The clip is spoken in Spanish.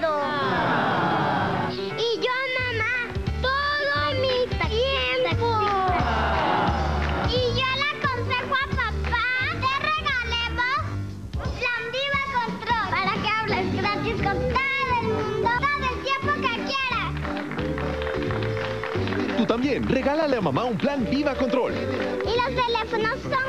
Y yo mamá todo mi tiempo. Y yo le aconsejo a papá, te regalemos la viva Control para que hables gratis con todo el mundo, todo el tiempo que quieras. Tú también, regálale a mamá un plan Viva Control. Y los teléfonos son